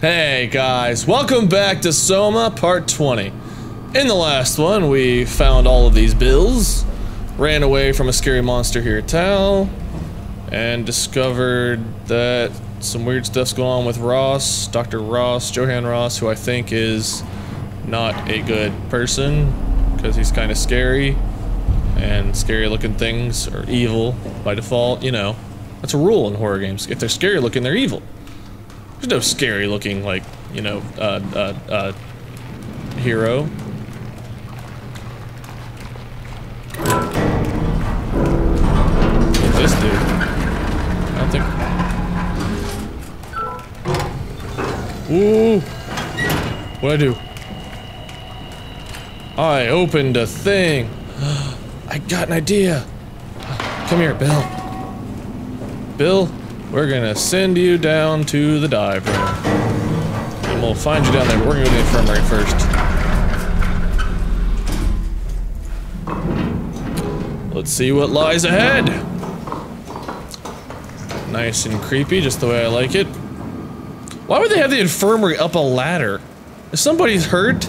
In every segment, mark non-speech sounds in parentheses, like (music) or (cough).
Hey guys, welcome back to Soma Part 20. In the last one, we found all of these bills, ran away from a scary monster here at Tau, and discovered that some weird stuff's going on with Ross, Dr. Ross, Johan Ross, who I think is not a good person, because he's kind of scary, and scary looking things are evil by default, you know. That's a rule in horror games. If they're scary looking, they're evil. There's no scary looking, like, you know, uh, uh, uh, hero. This dude. I don't think. Ooh. What'd I do? I opened a thing. (gasps) I got an idea. Come here, Bill. Bill, we're gonna send you down to the dive room. And we'll find you down there, but we're gonna go to the infirmary first. Let's see what lies ahead. Nice and creepy, just the way I like it. Why would they have the infirmary up a ladder? If somebody's hurt?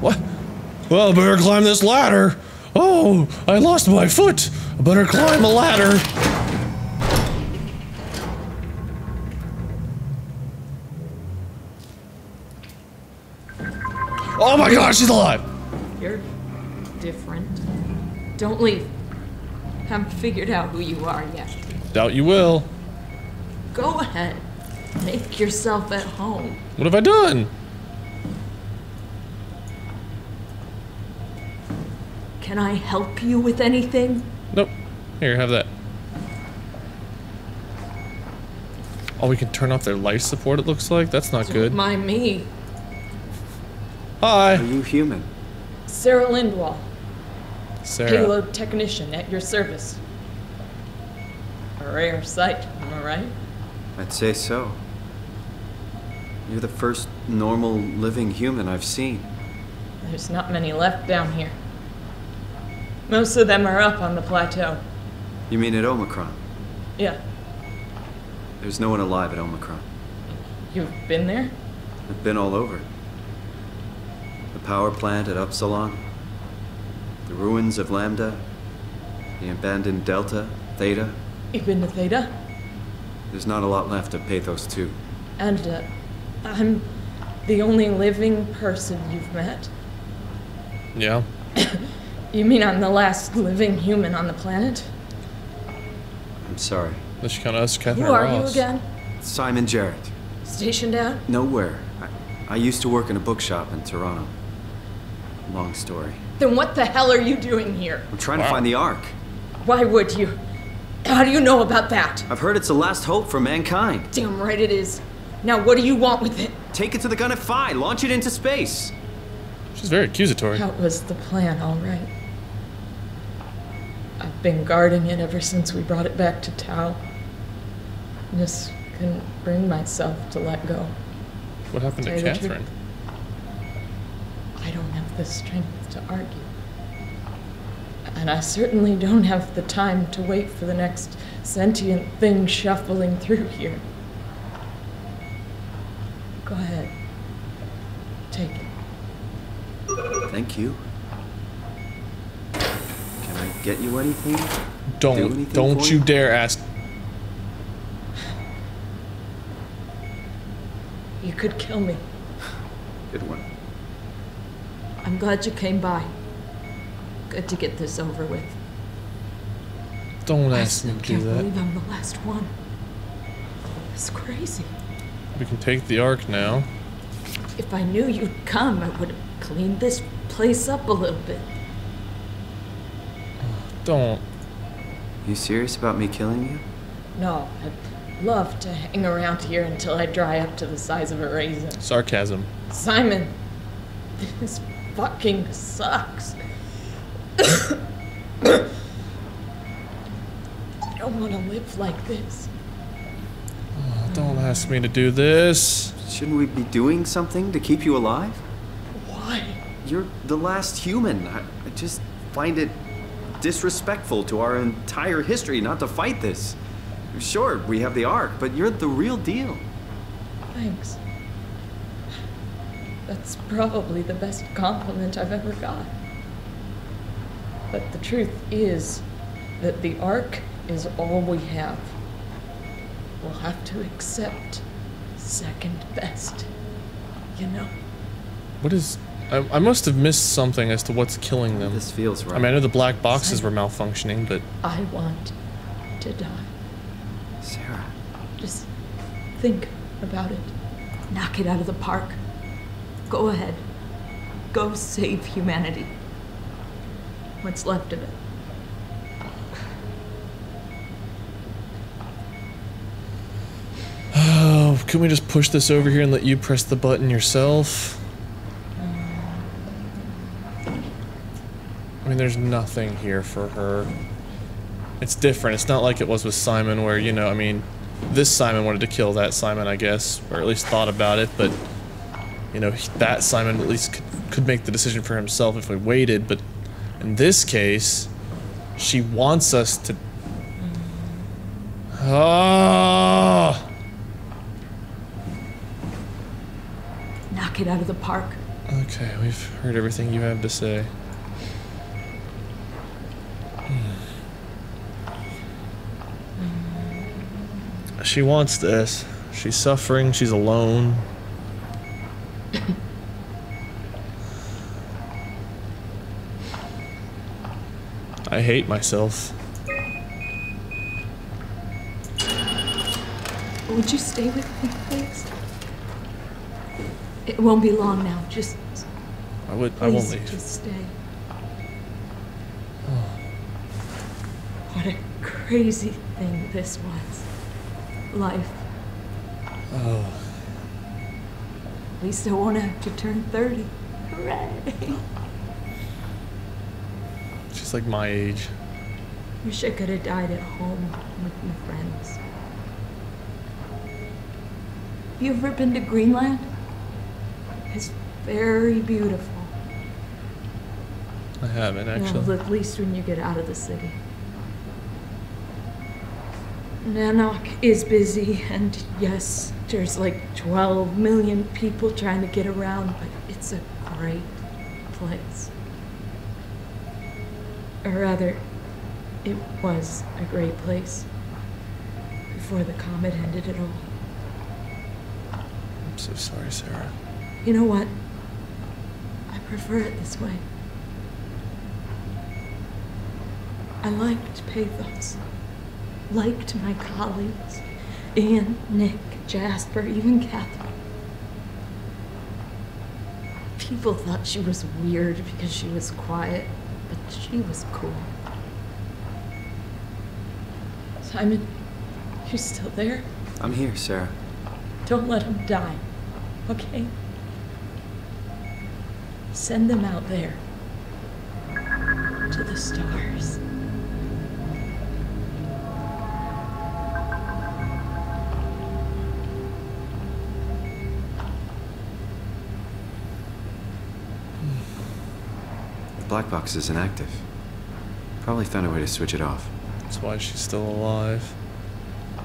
What? Well, better climb this ladder. Oh, I lost my foot. Better climb a ladder. Oh my gosh, she's alive! You're different. Don't leave. Haven't figured out who you are yet. Doubt you will. Go ahead. Make yourself at home. What have I done? Can I help you with anything? Nope. Here, have that. Oh, we can turn off their life support, it looks like? That's not good. Don't mind me. Hi, Are you human? Sarah Lindwall, Sarah. payload technician at your service. A rare sight, am I right? I'd say so. You're the first normal living human I've seen. There's not many left down here. Most of them are up on the plateau. You mean at Omicron? Yeah, There's no one alive at Omicron. you've been there? I've been all over. The power plant at Upsilon, the ruins of Lambda, the abandoned Delta, Theta. You've been to Theta? There's not a lot left of Pathos 2. And uh, I'm the only living person you've met? Yeah. (coughs) You mean I'm the last living human on the planet? I'm sorry. This kind of us, Catherine Who are Ross. you again? Simon Jarrett. Stationed out? Nowhere. I, I used to work in a bookshop in Toronto. Long story. Then what the hell are you doing here? I'm trying to find the Ark. Why would you? How do you know about that? I've heard it's the last hope for mankind. Damn right it is. Now what do you want with it? Take it to the gun at Phi. Launch it into space. She's very accusatory. That was the plan, all right. I've been guarding it ever since we brought it back to Tau. Just couldn't bring myself to let go. What happened to Tell you truth. Catherine? I don't have the strength to argue. And I certainly don't have the time to wait for the next sentient thing shuffling through here. Go ahead. Take it. Thank you. Can I get you anything? Don't, anything don't you you? dare ask. You could kill me. Good one. I'm glad you came by. Good to get this over with. Don't I ask me to do can't that. believe I'm the last one. It's crazy. We can take the ark now. If I knew you'd come, I would have cleaned this place up a little bit. Don't. You serious about me killing you? No, I'd love to hang around here until I dry up to the size of a raisin. Sarcasm. Simon, (laughs) this fucking sucks. I don't want to live like this. Oh, don't ask me to do this. Shouldn't we be doing something to keep you alive? Why? You're the last human. I, I just find it disrespectful to our entire history not to fight this. Sure, we have the Ark, but you're the real deal. Thanks. That's probably the best compliment I've ever got. But the truth is that the Ark is all we have. We'll have to accept second best. You know? What is... I, I must have missed something as to what's killing them. This feels right. I mean, I know the black boxes were malfunctioning, but... I want to die. Sarah. Just think about it. Knock it out of the park. Go ahead. Go save humanity. What's left of it. Oh, can we just push this over here and let you press the button yourself? I mean, there's nothing here for her. It's different. It's not like it was with Simon, where, you know, I mean, this Simon wanted to kill that Simon, I guess, or at least thought about it, but, you know, that Simon at least could, could make the decision for himself if we waited, but in this case, she wants us to. Ah! Knock it out of the park. Okay, we've heard everything you have to say. Hmm. She wants this. She's suffering, she's alone. I hate myself. Would you stay with me, please? It won't be long now. Just I would I won't leave. just stay. What a crazy thing this was. Life. Oh, At least I won't have to turn 30. Hooray! she's like my age. Wish I could have died at home with my friends. Have you ever been to Greenland? It's very beautiful. I haven't actually. At least when you get out of the city. Nanook is busy, and yes, there's like 12 million people trying to get around, but it's a great place. Or rather, it was a great place before the comet ended it all. I'm so sorry, Sarah. You know what? I prefer it this way. I liked Pathos. Liked my colleagues. Ian, Nick, Jasper, even Catherine. People thought she was weird because she was quiet, but she was cool. Simon, you still there? I'm here, Sarah. Don't let them die, okay? Send them out there to the stars. Black box is inactive. Probably found a way to switch it off. That's why she's still alive.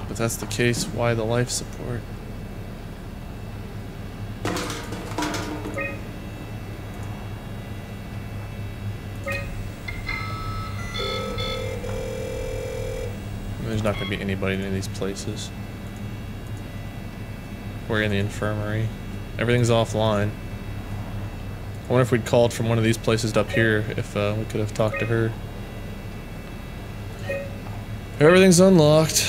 But that's the case, why the life support? There's not going to be anybody in any of these places. We're in the infirmary. Everything's offline. I wonder if we'd called from one of these places up here, if uh, we could have talked to her. Everything's unlocked.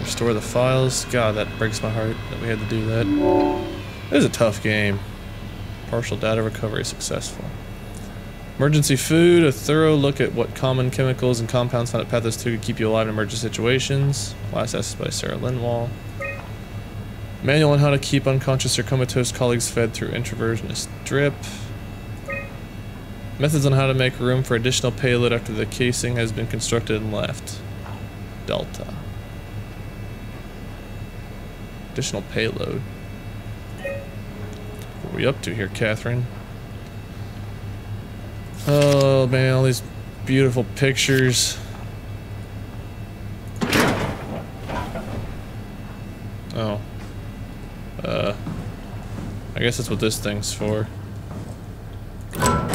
Restore the files. God, that breaks my heart that we had to do that. It was a tough game. Partial data recovery successful. Emergency food, a thorough look at what common chemicals and compounds found at Pathos 2 could keep you alive in emergency situations. Last access by Sarah Lindwall. Manual on how to keep unconscious or comatose colleagues fed through intravenous drip. Methods on how to make room for additional payload after the casing has been constructed and left. Delta. Additional payload. What are we up to here, Catherine? Oh man, all these beautiful pictures. Oh. Uh. I guess that's what this thing's for. I'm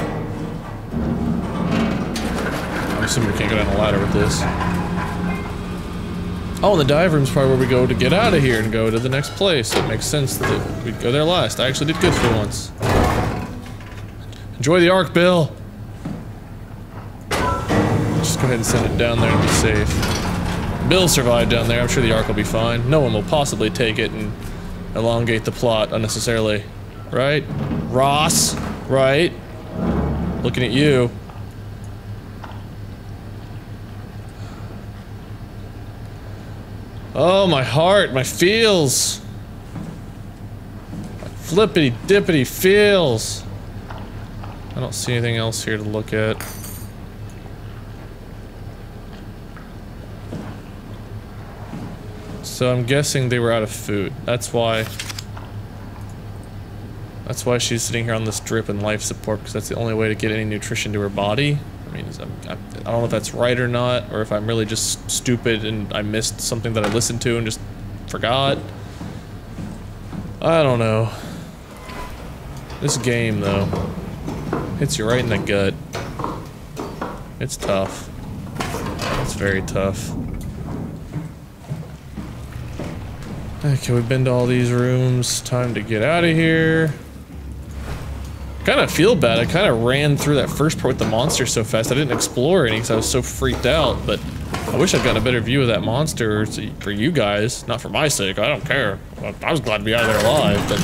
assuming we can't go down a ladder with this. Oh, and the dive room's probably where we go to get out of here and go to the next place. It makes sense that we'd go there last. I actually did good for once. Enjoy the arc, Bill! Just go ahead and send it down there and be safe. Bill survived down there. I'm sure the arc will be fine. No one will possibly take it and elongate the plot unnecessarily. Right? Ross? Right? Looking at you. Oh, my heart, my feels. My flippity dippity feels. I don't see anything else here to look at. So I'm guessing they were out of food. That's why... That's why she's sitting here on this drip and life support, because that's the only way to get any nutrition to her body. I mean, I don't know if that's right or not, or if I'm really just stupid and I missed something that I listened to and just forgot. I don't know. This game, though, hits you right in the gut. It's tough. It's very tough. Okay, we've been to all these rooms. Time to get out of here. Kind of feel bad. I kind of ran through that first part with the monster so fast. I didn't explore any because I was so freaked out. But I wish I'd gotten a better view of that monster for you guys. Not for my sake. I don't care. I was glad to be out of there alive. But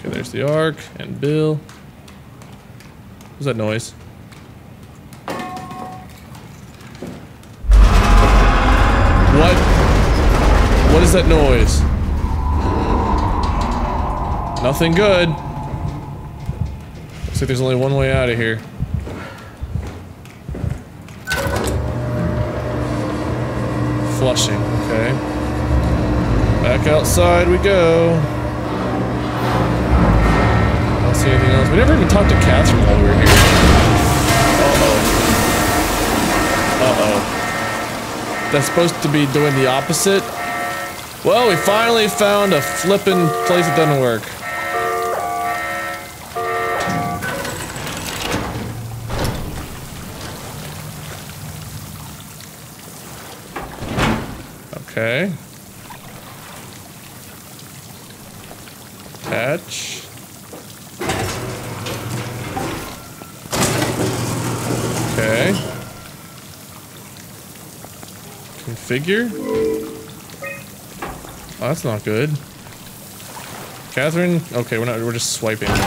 okay, there's the arc and Bill. What's that noise? That noise? Nothing good. Looks like there's only one way out of here. Flushing, okay. Back outside we go. I don't see anything else. We never even talked to Catherine while we were here. Uh-oh. Uh-oh. That's supposed to be doing the opposite? Well, we finally found a flippin' place that doesn't work. Okay. Patch. Okay. Configure. Oh, that's not good. Catherine? Okay, we're not, we're just swiping this.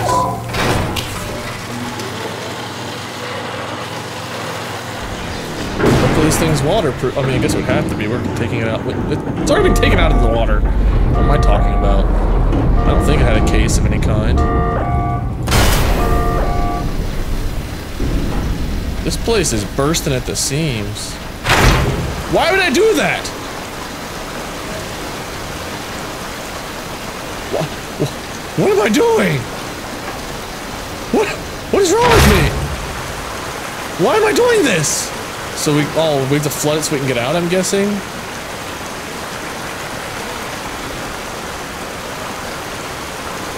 this thing's waterproof. I mean, I guess it would have to be. We're taking it out. It's already been taken out of the water. What am I talking about? I don't think I had a case of any kind. This place is bursting at the seams. Why would I do that? What, am I doing? What, what is wrong with me? Why am I doing this? So we, oh, we have to flood it so we can get out, I'm guessing?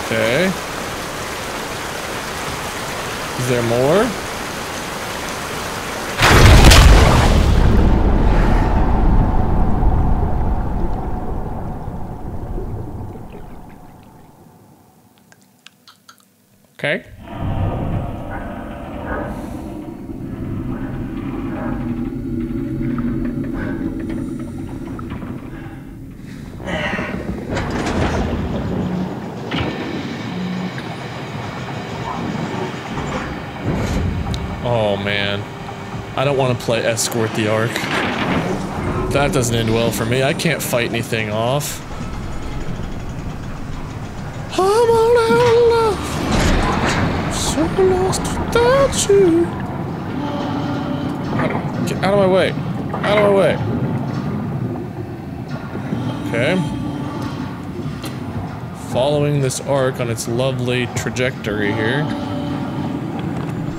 Okay. Is there more? Okay. Oh man. I don't want to play Escort the Ark. That doesn't end well for me. I can't fight anything off. Get out of my way. Out of my way. Okay. Following this arc on its lovely trajectory here.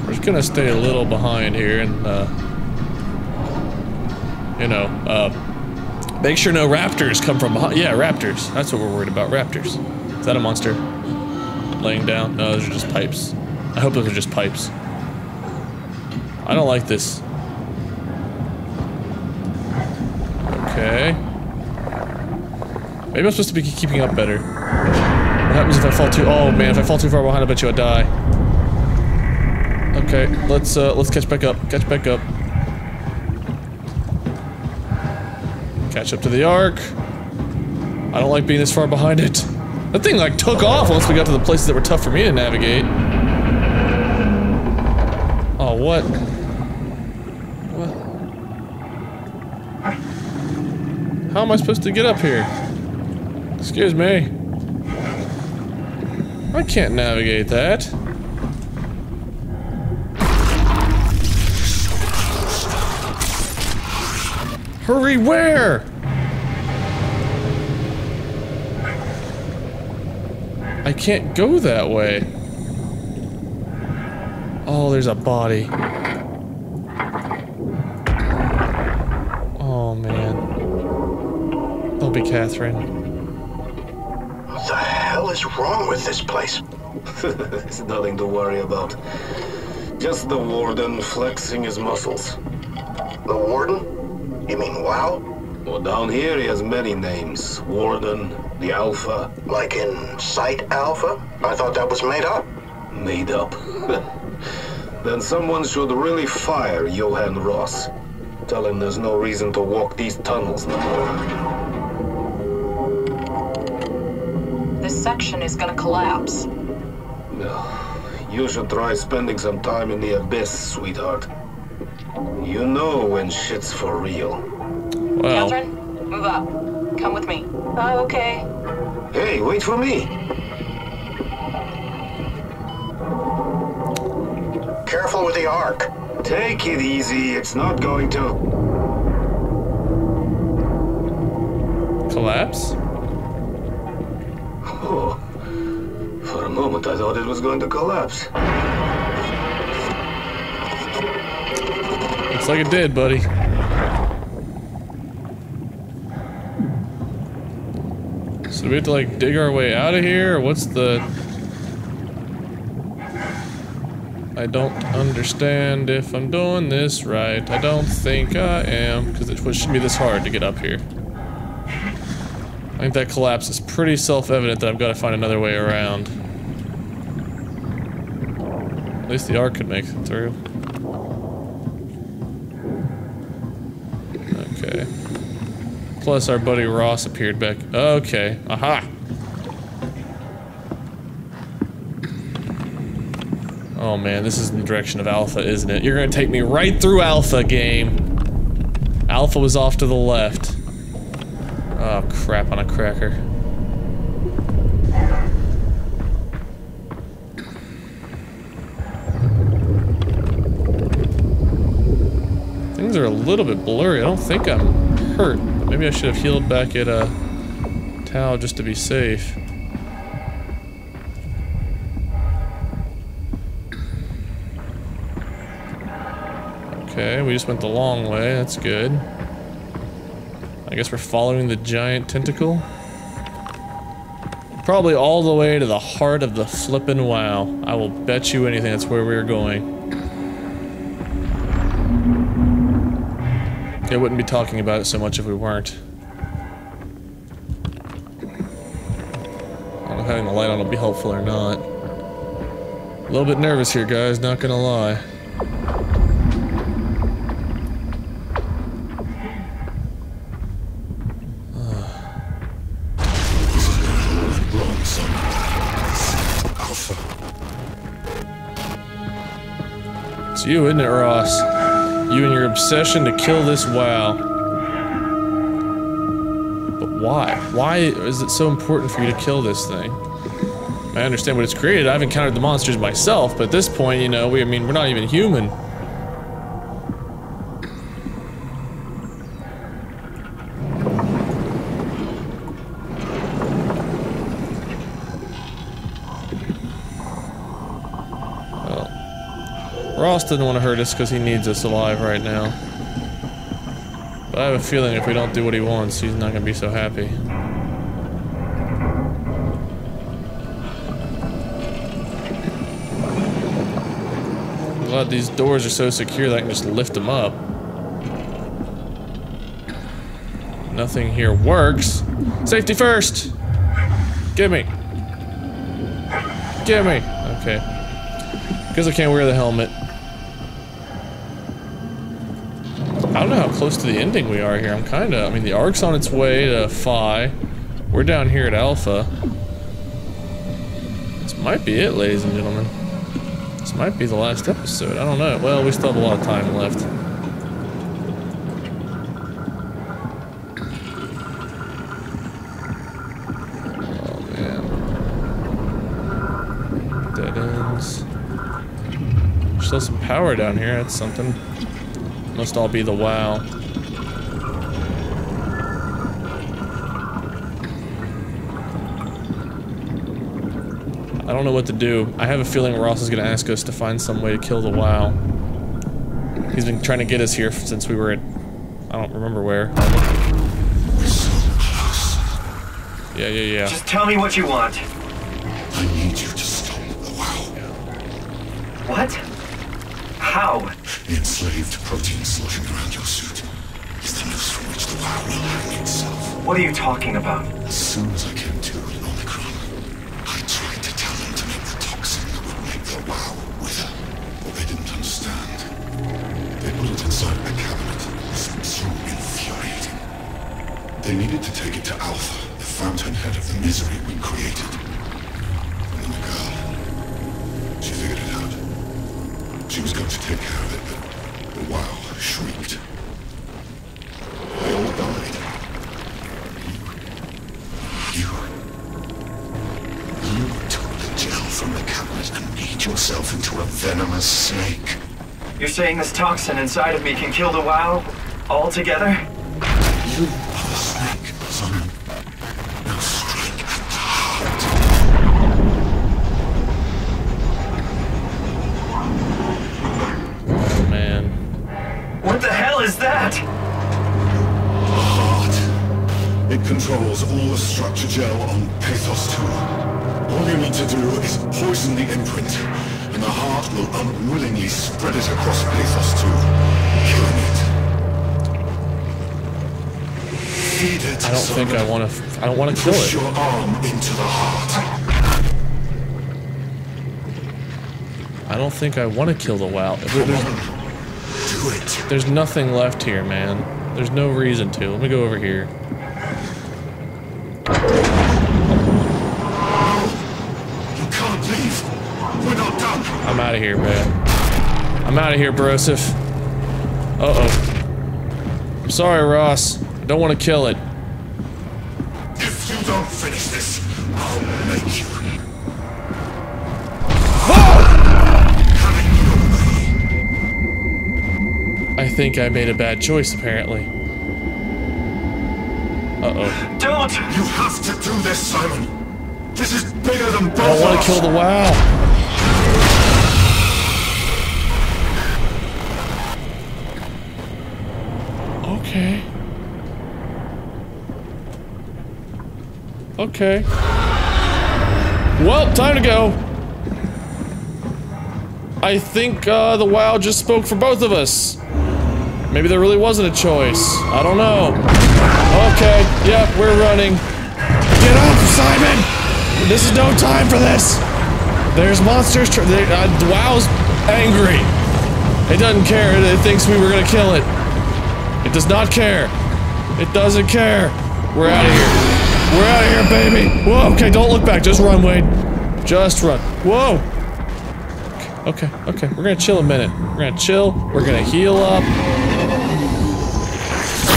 We're just gonna stay a little behind here and, uh, you know, uh, make sure no raptors come from behind. Yeah, raptors. That's what we're worried about, raptors. Is that a monster? Laying down? No, those are just pipes. I hope those are just pipes. I don't like this. Okay. Maybe I'm supposed to be keeping up better. What happens if I fall too- oh man, if I fall too far behind I bet you I die. Okay, let's uh, let's catch back up, catch back up. Catch up to the arc. I don't like being this far behind it. That thing like took off once we got to the places that were tough for me to navigate. What? What? How am I supposed to get up here? Excuse me. I can't navigate that. Hurry, where? I can't go that way. Oh, there's a body. Oh, man. Don't be Catherine. What the hell is wrong with this place? (laughs) it's nothing to worry about. Just the warden flexing his muscles. The warden? You mean WAU? Well, down here he has many names. Warden, the Alpha, Like in Site Alpha? I thought that was made up. made up. (laughs) then someone should really fire Johan Ross. Tell him there's no reason to walk these tunnels no more. This section is gonna collapse. You should try spending some time in the abyss, sweetheart. You know when shit's for real. Well, Catherine, move up. Come with me. Oh, okay. Hey, wait for me! With the arc. Take it easy, it's not going to. collapse? Oh, for a moment I thought it was going to collapse. Looks like it did, buddy. So do we have to like dig our way out of here, or what's the... I don't understand if I'm doing this right. I don't think I am, because it shouldn't be this hard to get up here. I think that collapse is pretty self-evident that I've got to find another way around. At least the arc could make it through. Okay. Plus our buddy Ross appeared back. Okay. Aha! Oh man, this is in the direction of Alpha, isn't it? You're gonna take me right through Alpha, game. Alpha was off to the left. Oh crap on a cracker. Things are a little bit blurry. I don't think I'm hurt. Maybe I should have healed back at a uh, Tau just to be safe. Okay, we just went the long way. That's good. I guess we're following the giant tentacle. Probably all the way to the heart of the flippin' WAU. I will bet you anything that's where we're going. I wouldn't be talking about it so much if we weren't. I don't know if having the light on will be helpful or not. A little bit nervous here, guys, not gonna lie. You, isn't it, Ross? You and your obsession to kill this WAU. But why? Why is it so important for you to kill this thing? I understand what it's created. I've encountered the monsters myself, but at this point, you know, we I mean, we're not even human. Ross doesn't want to hurt us because he needs us alive right now. But I have a feeling if we don't do what he wants, he's not going to be so happy. I'm glad these doors are so secure that I can just lift them up. Nothing here works. Safety first! Gimme! Gimme! Okay. Because I can't wear the helmet. I don't know how close to the ending we are here. I'm kind of... I mean, the arc's on its way to Phi. We're down here at Alpha. This might be it, ladies and gentlemen. This might be the last episode. I don't know. Well, we still have a lot of time left. Oh, man. Dead ends. There's still some power down here. That's something. Must all be the WAU. I don't know what to do. I have a feeling Ross is going to ask us to find some way to kill the WAU. He's been trying to get us here since we were at... I don't remember where. Yeah, yeah, yeah. Just tell me what you want. I need you to stop the WoW. What? Enslaved protein sloshing around your suit is the noose from which the WAU will hang itself. What are you talking about? As soon as I came to in Omicron, I tried to tell them to make the toxin that would make the WAU wither, but they didn't understand. They put it inside a cabinet. It was so infuriating. They needed to take it to Alpha, the fountainhead of the misery we created. And then the girl, she figured it out. She was going to take care of it, WAU shrieked. They all died. You. You took the gel from the cabinet and made yourself into a venomous snake. You're saying this toxin inside of me can kill the WAU? Altogether? Will unwillingly spread it across Pathos 2, killing it. Feed it. I don't think I want to... I don't want to kill Push it. your arm into the heart. I don't think I want to kill the WAU. There- There's, Do it. there's nothing left here, man. There's no reason to. Let me go over here. Out of here, man. I'm out of here, Broseph. Uh-oh. I'm sorry, Ross. I don't want to kill it. If you don't finish this, I'll make you. I think I made a bad choice, apparently. Uh-oh. Don't! You have to do this, Simon. This is bigger than both I don't want to kill the WAU. Okay. Okay. Well, time to go. I think uh, the WAU just spoke for both of us. Maybe there really wasn't a choice. I don't know. Okay, yep, we're running. Get up, Simon! This is no time for this! There's monsters. Tr- they, uh, WAU's angry. It doesn't care. It, it thinks we were gonna kill it. It does not care. It doesn't care. We're out of here. We're out of here, baby. Whoa. Okay, don't look back. Just run, Wade. Just run. Whoa. Okay, okay. We're gonna chill a minute. We're gonna chill. We're gonna heal up.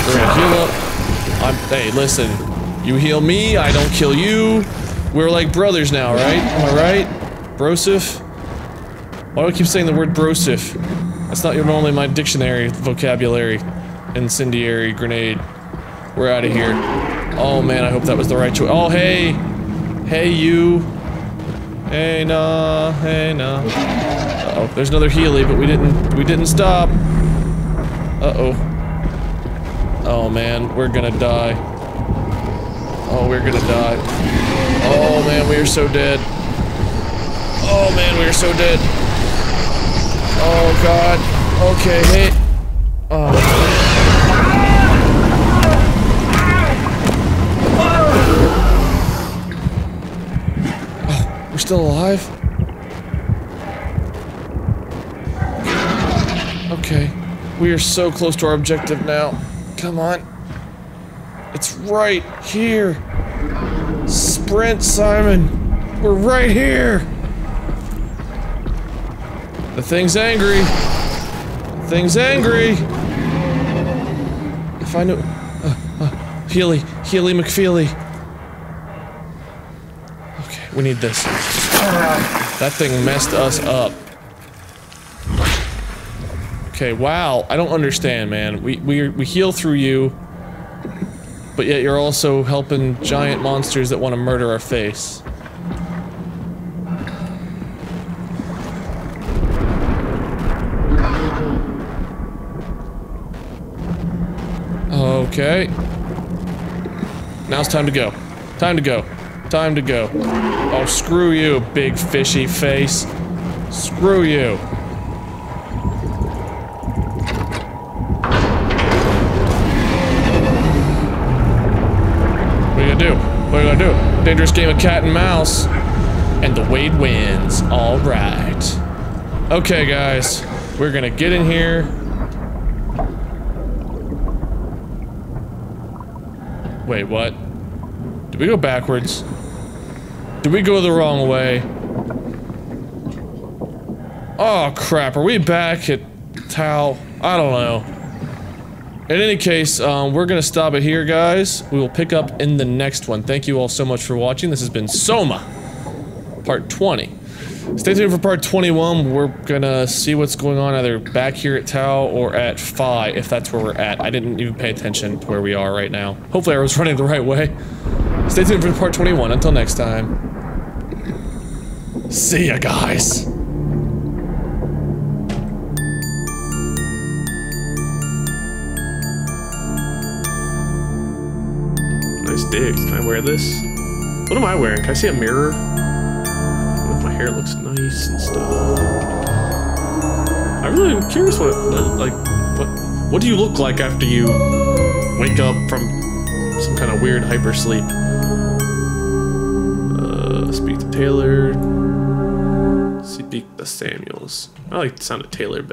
We're gonna heal up. I'm. Hey, listen. You heal me. I don't kill you. We're like brothers now, right? Am I right? Brosif? Why do I keep saying the word brosif? That's not normally my dictionary vocabulary. Incendiary grenade. We're out of here. Oh man, I hope that was the right choice. Oh hey, hey you. Hey nah, hey nah. Uh-oh, there's another Healy, but we didn't we didn't stop. Uh-oh. Oh man, we're gonna die. Oh, we're gonna die. Oh man, we are so dead. Oh man, we are so dead. Oh god. Okay, hey. Oh. Still alive? Okay. We are so close to our objective now. Come on. It's right here. Sprint, Simon. We're right here. The thing's angry. The thing's angry. If I knew. Uh, uh, Healy. Healy McFeely. Okay, we need this. That thing messed us up. Okay, wow. I don't understand, man. We, we, we heal through you, but yet you're also helping giant monsters that want to murder our face. Okay. Now it's time to go. Time to go. Time to go. Oh, screw you, big fishy face. Screw you. What are you gonna do? What are you gonna do? Dangerous game of cat and mouse. And the Wade wins. Alright. Okay, guys. We're gonna get in here. Wait, what? Did we go backwards? Did we go the wrong way? Oh crap, are we back at Tau? I don't know. In any case, um, we're gonna stop it here, guys. We will pick up in the next one. Thank you all so much for watching. This has been Soma, part 20. Stay tuned for part 21. We're gonna see what's going on either back here at Tau or at Phi, if that's where we're at. I didn't even pay attention to where we are right now. Hopefully I was (laughs) running the right way. Stay tuned for part 21. Until next time. See ya, guys. Nice digs. Can I wear this? What am I wearing? Can I see a mirror? What if my hair looks nice and stuff? I really am curious what, like, what, what do you look like after you wake up from some kind of weird hypersleep? Uh, speak to Taylor. Speak the Samuels. I like the sound of Taylor better.